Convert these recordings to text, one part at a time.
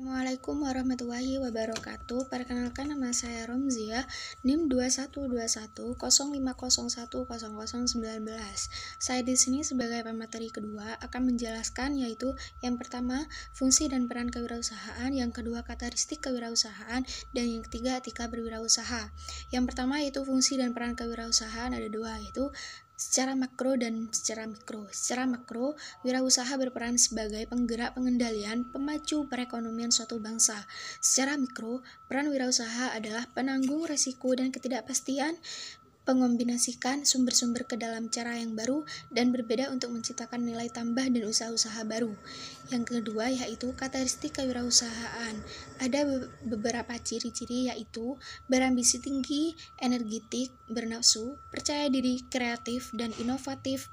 Assalamualaikum warahmatullahi wabarakatuh. Perkenalkan nama saya Romzia, NIM 212105010019. Saya di sini sebagai pemateri kedua akan menjelaskan yaitu yang pertama fungsi dan peran kewirausahaan, yang kedua karakteristik kewirausahaan, dan yang ketiga etika berwirausaha. Yang pertama yaitu fungsi dan peran kewirausahaan ada dua yaitu secara makro dan secara mikro. Secara makro, wirausaha berperan sebagai penggerak pengendalian pemacu perekonomian suatu bangsa. Secara mikro, peran wirausaha adalah penanggung resiko dan ketidakpastian mengombinasikan sumber-sumber ke dalam cara yang baru dan berbeda untuk menciptakan nilai tambah dan usaha-usaha baru. Yang kedua yaitu karakteristik kewirausahaan. Ada beberapa ciri-ciri yaitu berambisi tinggi, energetik, bernafsu, percaya diri, kreatif, dan inovatif,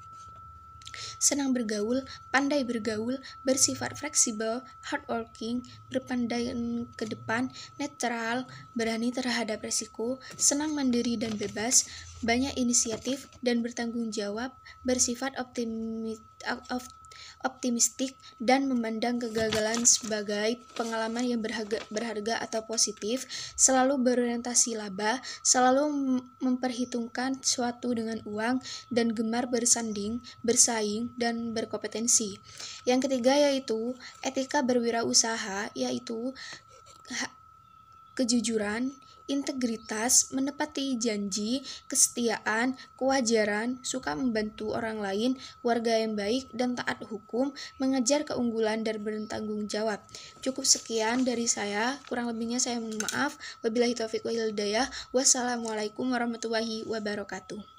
senang bergaul, pandai bergaul, bersifat fleksibel, hardworking, berpandai ke depan, netral, berani terhadap resiko, senang mandiri dan bebas, banyak inisiatif dan bertanggung jawab, bersifat optimis, optimistik dan memandang kegagalan sebagai pengalaman yang berharga, berharga atau positif, selalu berorientasi laba, selalu memperhitungkan suatu dengan uang, dan gemar bersanding, bersaing, dan berkompetensi. Yang ketiga yaitu etika berwirausaha, yaitu kejujuran, integritas, menepati janji, kesetiaan, kewajaran, suka membantu orang lain, warga yang baik, dan taat hukum, mengejar keunggulan dan bertanggung jawab. Cukup sekian dari saya, kurang lebihnya saya mohon maaf. Wabillahi taufiq wa hidayah. Wassalamualaikum warahmatullahi wabarakatuh.